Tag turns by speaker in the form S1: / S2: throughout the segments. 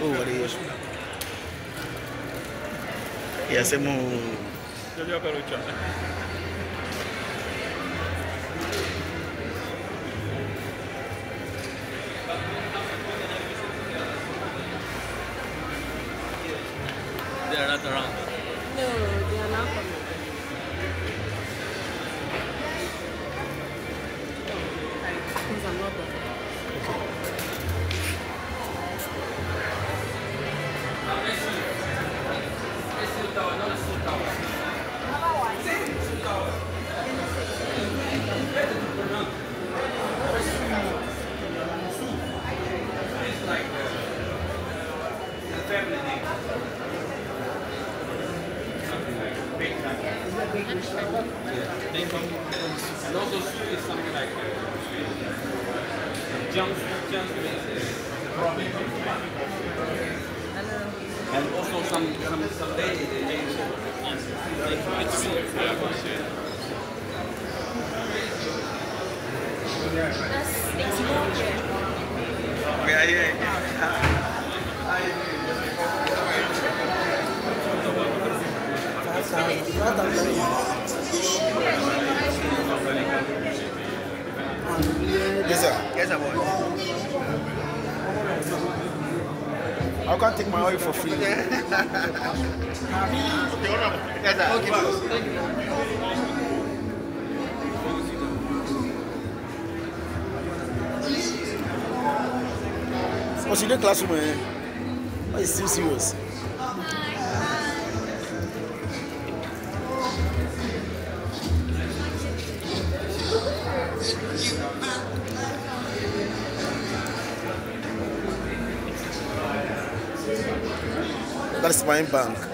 S1: Oh, what is it? Yes, I'm.
S2: Yo le pero ya. Some some.
S1: Yes, sir. Yes, sir. I can't take my oil for free. yes, sir. Okay, did classroom, eh? Oh, it's still serious. That's bank.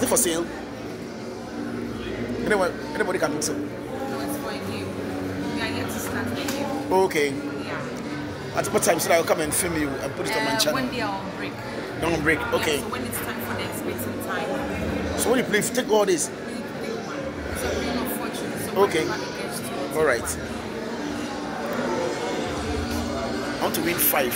S1: Is it for sale? Anyone, anybody can pick some.
S3: No, it's for you. We are here to start.
S1: Okay.
S3: Yeah.
S1: At what time should I come and film you and put it on my
S3: Uh,
S1: channel?
S3: when they are on break.
S1: Don't on break. Okay.
S3: Yeah, so when it's time for the expecting time,
S1: So when you play, take all this.
S3: you pick one. So. So
S1: Okay.
S3: whenever it gets to you, take
S1: All right. I want to win five.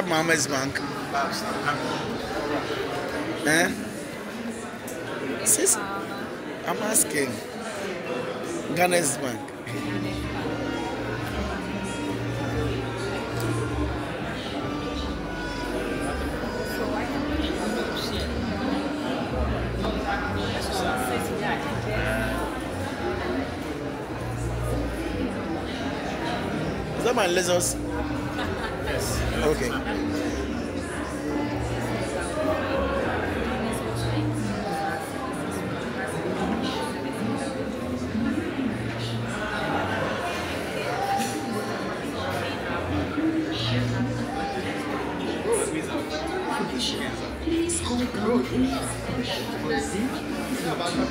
S1: That Mohammed's bank? Eh? Sis, I'm asking. Ghana's bank. Is that my lizards?
S4: Please call Go East push for 011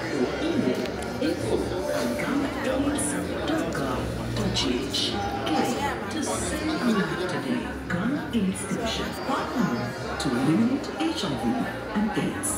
S4: for email info at ghanaaids.gov.gh. Please Today, Ghana AIDS partner to eliminate HIV and AIDS.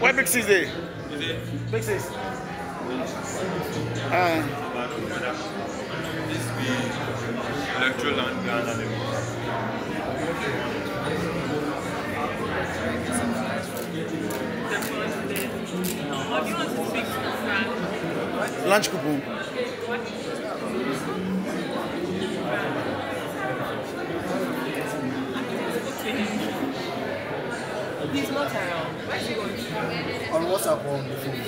S1: Where big sis dey? Big. Ah,
S2: This be Electroland Ghana
S3: Frank?
S1: lunch coupon.
S3: He's not around. Where's he going?
S1: On WhatsApp on the phone.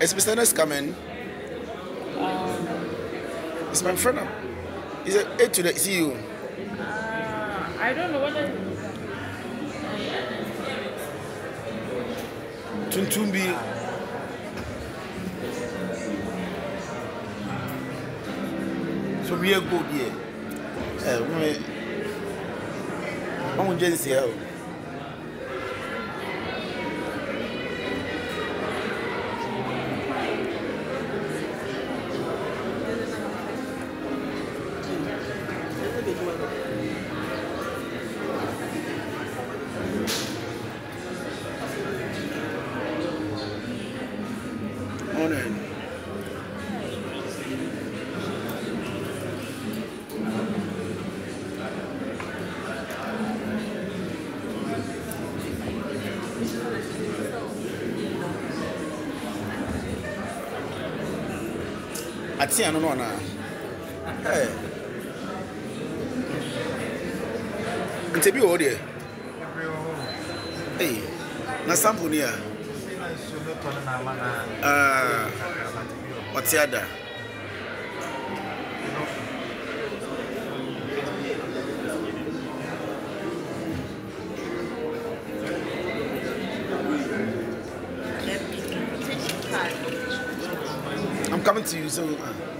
S1: Is Mr. Ness coming? It's my friend. He's a eight to the CEO.
S3: Uh, I don't know whether.
S1: Tuntumbi. So we are good here. We I'm just ate ano no anaa Ɛ. nti bi wɔ hɔ deɛ na sample ni a Ah, ɔte ada I'm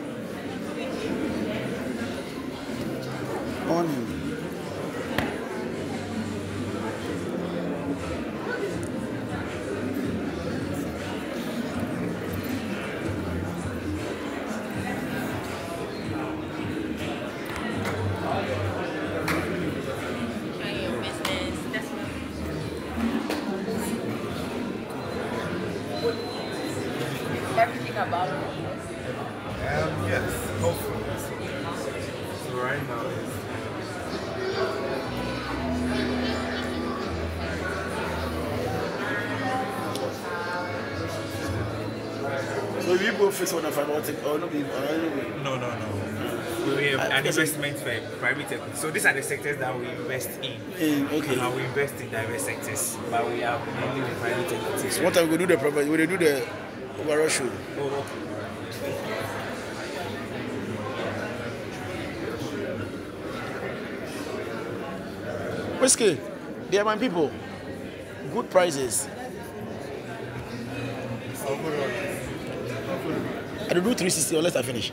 S1: So you both face on a fiber optic or no be or no be.
S5: no, no, no. We have an investment for private equity. So these are the sectors that we invest in.
S1: Eh, okay.
S5: Uh, we invest in diverse sectors, but we are mainly in private equity.
S1: So what time we do the proper? We do the overall show.
S5: Oh,
S1: Whiskey, they are my people. Good prices. I do do 360 unless I finish.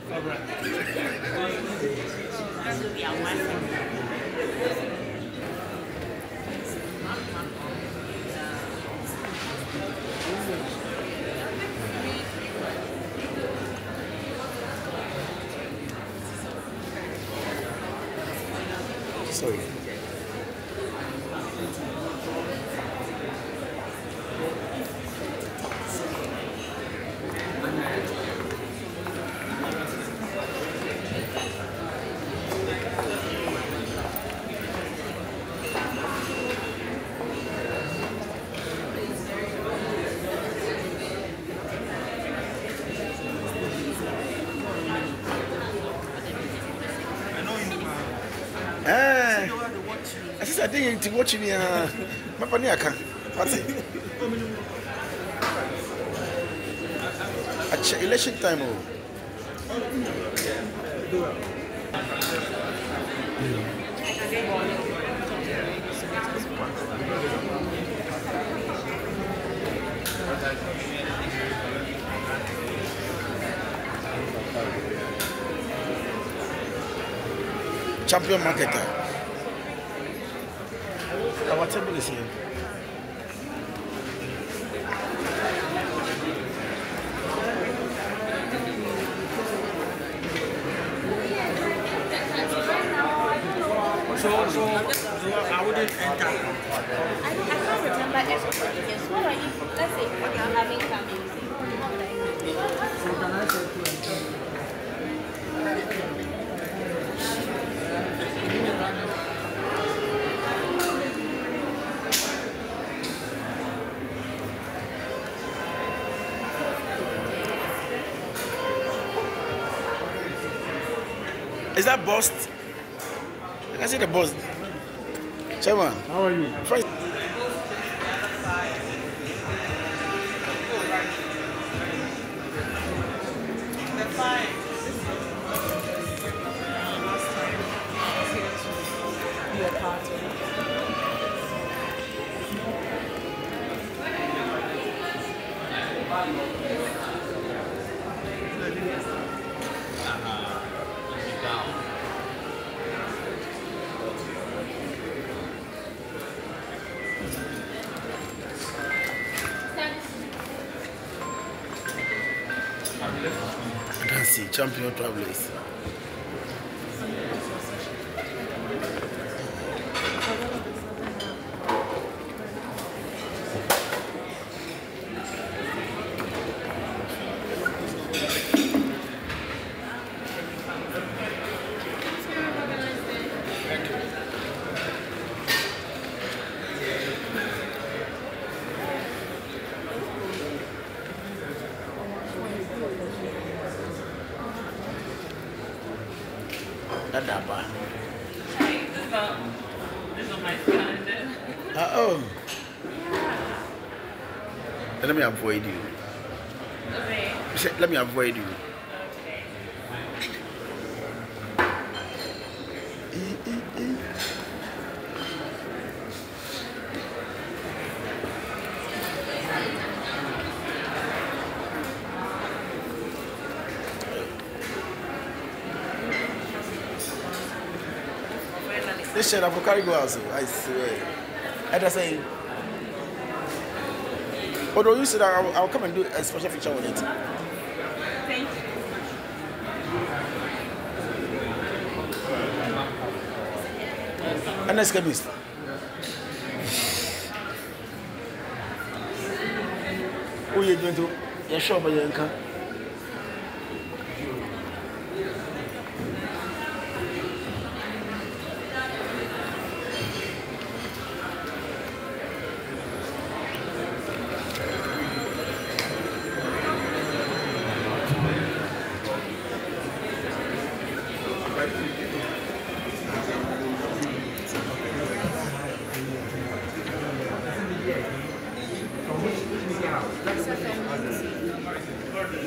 S1: Sorry. Eh. I said I didn't watch me. Uh, my money I can. What's it? At che- election time. Oh. Champion marketer. Our table is here.
S2: So, so, so I wouldn't enter.
S6: I, I can't remember here. So what are you, let's say, I'm having family.
S2: So can I say to enter?
S1: Is that bust? I can see the bust. Chairman,
S2: How are you?
S1: first. Champion travelers. Uh oh. Let me avoid you. Said, Let me avoid you. This shirt I will carry go out, I swear. I just say, although you said I'll, I'll come and do a special feature on it.
S3: Thank you.
S1: And next chemist. Who you going to? You're sure, but you can't.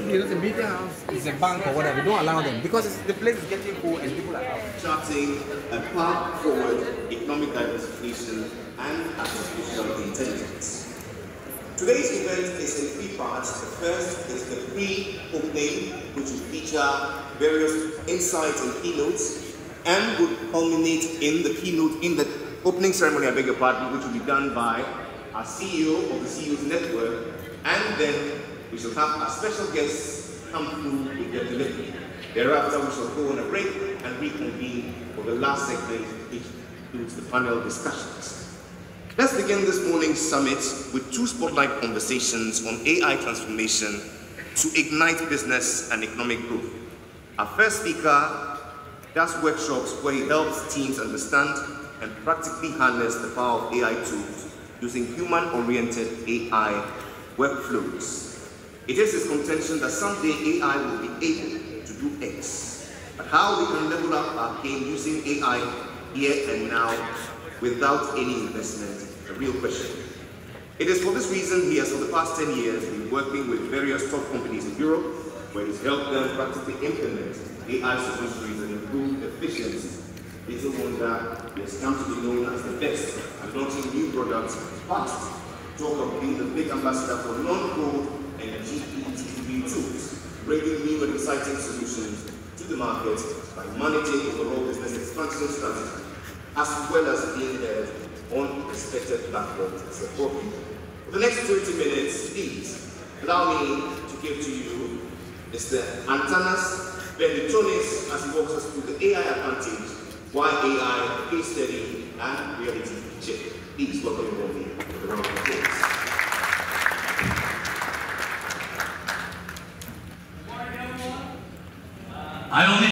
S7: You know, the meeting house is a bank or whatever. Don't allow them because the place is getting full and people are out.
S8: charting a path forward economic diversification and artificial intelligence. Today's event is in three parts. The first is the pre-opening, which will feature various insights and keynotes, and would culminate in the keynote, in the opening ceremony, I beg your pardon, which will be done by our CEO of the CEO's Network, and then we shall have our special guests come through with their delivery. Thereafter, we shall go on a break and reconvene for the last segment, which includes the panel discussions. Let's begin this morning's summit with two spotlight conversations on AI transformation to ignite business and economic growth. Our first speaker does workshops where he helps teams understand and practically harness the power of AI tools using human-oriented AI workflows. It is his contention that someday AI will be able to do X, but how we can level up our game using AI here and now without any investment, a real question. It is for this reason he has for the past 10 years been working with various top companies in Europe, where he's helped them practically implement AI solutions and improve efficiency. Little wonder he has come to be known as the best at launching new products fast. Talk of being the big ambassador for non-code and GPT tools, bringing new and exciting solutions to the market by managing overall business expansion strategy as well as being heard on respected platforms as appropriate. For the next 20 minutes, please allow me to give to you Mr. Antanas Benitonis as he walks us through the AI advantage, why AI, case study, and reality check. Please welcome everybody with a round of applause.
S9: I only